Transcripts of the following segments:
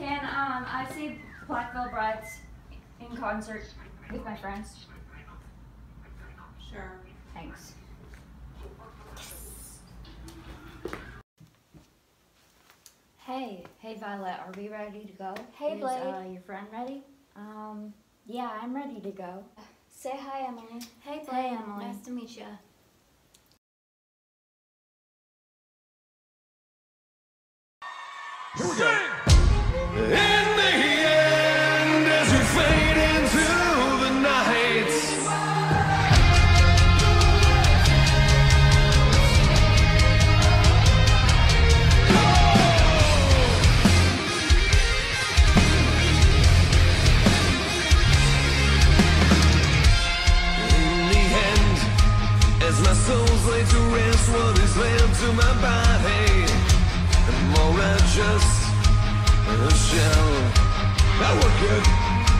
Um, I see Black Veil Brides in concert with my friends. Sure. Thanks. Hey, hey Violet, are we ready to go? Hey, Is, Blade. uh, your friend ready? Um, yeah, I'm ready to go. Say hi, Emily. Hey, Hey, Emily. Nice to meet you. Here we go. Soul's laid to rest, what is left to my body? more I just a shell. That was good.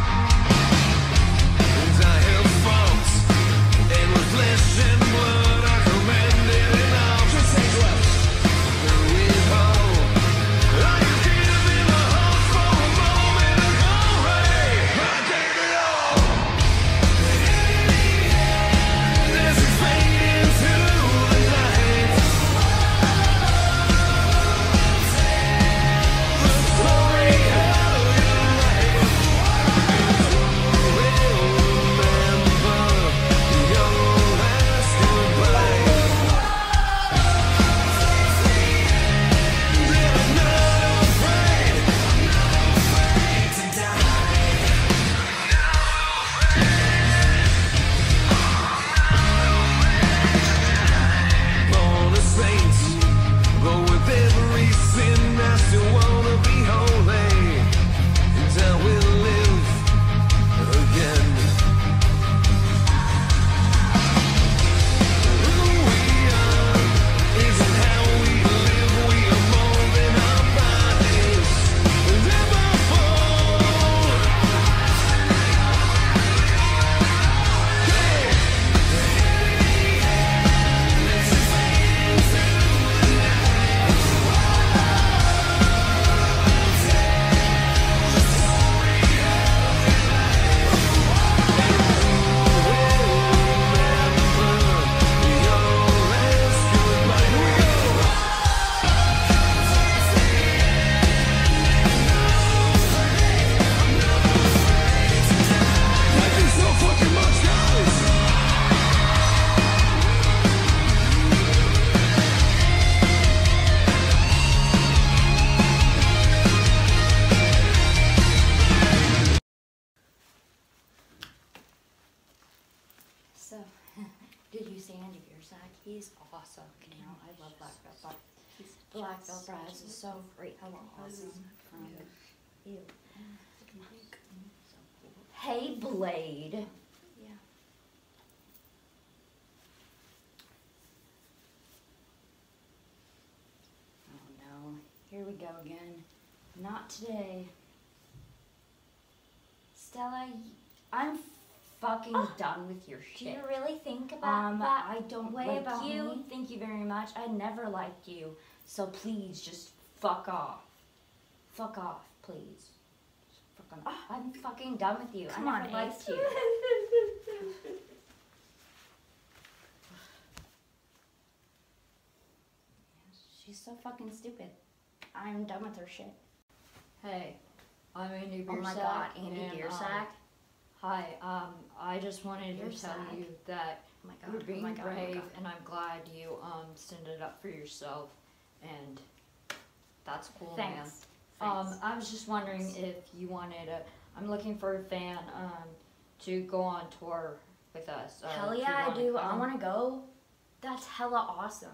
So, did you see Andy Biersack? He's awesome. You know, I love Black Veil Brides. Black Veil Brides is so freaking awesome. Um, ew. Hey, Blade. Yeah. Oh no, here we go again. Not today. Stella, I'm fucking Oh, done with your shit. do you really think about Um, that I don't way like about you. me? Thank you very much. I never liked you, so please just fuck off. Fuck off, please. Off. I'm fucking done with you. Come I on, never liked Ace. you. She's so fucking stupid. I'm done with her shit. Hey, I'm Andy Oh my God, Andy and, Biersack? Hi, um, I just wanted to tell Biersack? you that Oh my you're god. being oh my god. oh my brave, god. and I'm glad you um stood it up for yourself, and that's cool, man. Thanks. Um, I was just wondering if you wanted a. I'm looking for a fan um to go on tour with us. Uh, Hell yeah, I do. I want to go. That's hella awesome.